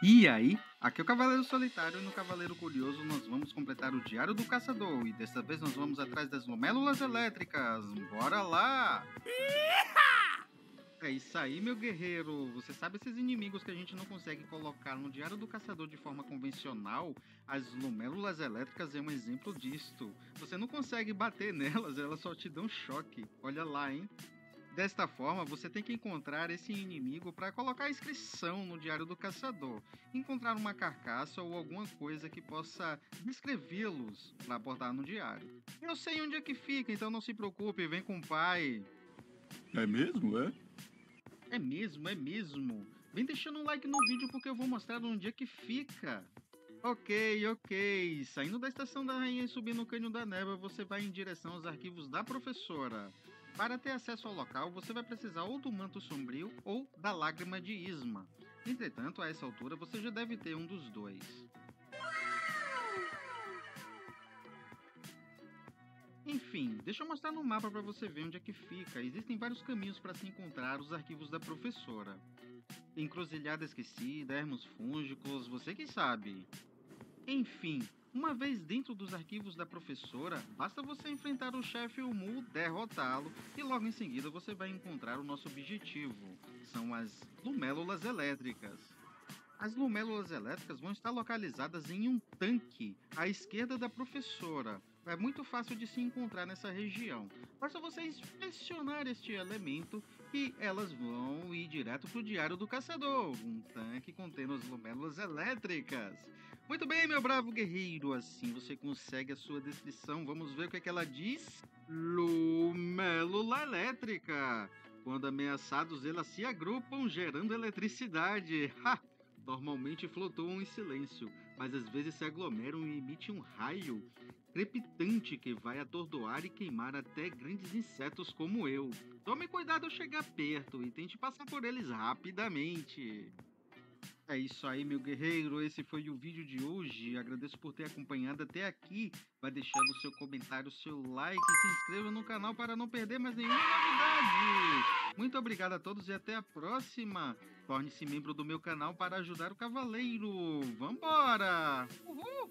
E aí, aqui é o Cavaleiro Solitário e no Cavaleiro Curioso nós vamos completar o Diário do Caçador e dessa vez nós vamos atrás das lumélulas elétricas. Bora lá! É isso aí, meu guerreiro. Você sabe esses inimigos que a gente não consegue colocar no Diário do Caçador de forma convencional? As lumélulas elétricas é um exemplo disto. Você não consegue bater nelas, elas só te dão choque. Olha lá, hein? Desta forma, você tem que encontrar esse inimigo para colocar a inscrição no Diário do Caçador, encontrar uma carcaça ou alguma coisa que possa descrevê-los para abordar no diário. Eu sei onde é que fica, então não se preocupe, vem com o pai. É mesmo, é? É mesmo, é mesmo. Vem deixando um like no vídeo porque eu vou mostrar onde é que fica. Ok, ok. Saindo da estação da rainha e subindo o canhão da neva, você vai em direção aos arquivos da professora. Para ter acesso ao local, você vai precisar ou do manto sombrio ou da lágrima de Isma. Entretanto, a essa altura você já deve ter um dos dois. Enfim, deixa eu mostrar no mapa para você ver onde é que fica. Existem vários caminhos para se encontrar os arquivos da professora. Encruzilhada esquecida, ermos fúngicos, você que sabe. Enfim, uma vez dentro dos arquivos da professora, basta você enfrentar o chefe Umu, derrotá-lo e logo em seguida você vai encontrar o nosso objetivo. São as lumélulas elétricas. As lumélulas elétricas vão estar localizadas em um tanque à esquerda da professora. É muito fácil de se encontrar nessa região. Basta você inspecionar este elemento e elas vão ir direto para o Diário do Caçador, um tanque contendo as lumélulas elétricas. Muito bem, meu bravo guerreiro, assim você consegue a sua descrição. Vamos ver o que, é que ela diz. Lumélula elétrica. Quando ameaçados, elas se agrupam, gerando eletricidade. Ha! Normalmente flutuam em silêncio, mas às vezes se aglomeram e emitem um raio crepitante que vai atordoar e queimar até grandes insetos como eu. Tome cuidado ao chegar perto e tente passar por eles rapidamente. É isso aí, meu guerreiro. Esse foi o vídeo de hoje. Agradeço por ter acompanhado até aqui. Vai deixando o seu comentário, seu like e se inscreva no canal para não perder mais nenhuma novidade. Muito obrigado a todos e até a próxima. Torne-se membro do meu canal para ajudar o cavaleiro. Vambora! Uhul!